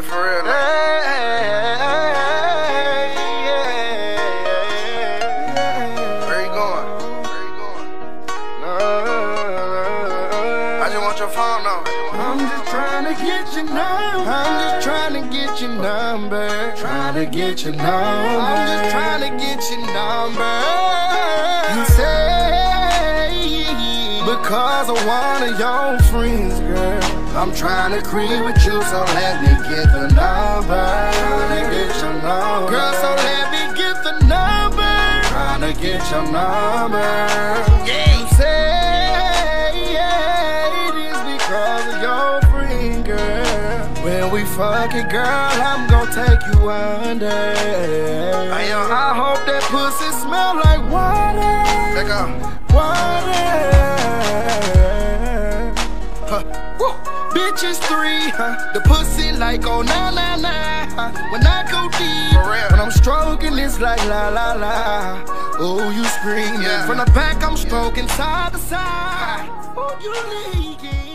Hey, for real. Like, where you going? Where you going? I just want your phone number. I'm just trying to get your number. I'm just trying to get your number. Trying to get your number. I'm just trying to get your number. Because of one of your friends, girl. I'm trying to creep with you, so let me get the number. Trying to get your number. Girl, so let me get the number. Trying to get your number. Yeah. You say it is because of your friend, girl. When we fucking, girl, I'm gonna take you under. I. I hope that pussy smell like water. Check out. Water. Huh. Woo. Bitches three, huh? The pussy like oh na na na. huh? When I go deep, when I'm stroking, it's like la la la. Oh, you screaming Yeah. from the back, I'm stroking side to side. Oh, you leaking.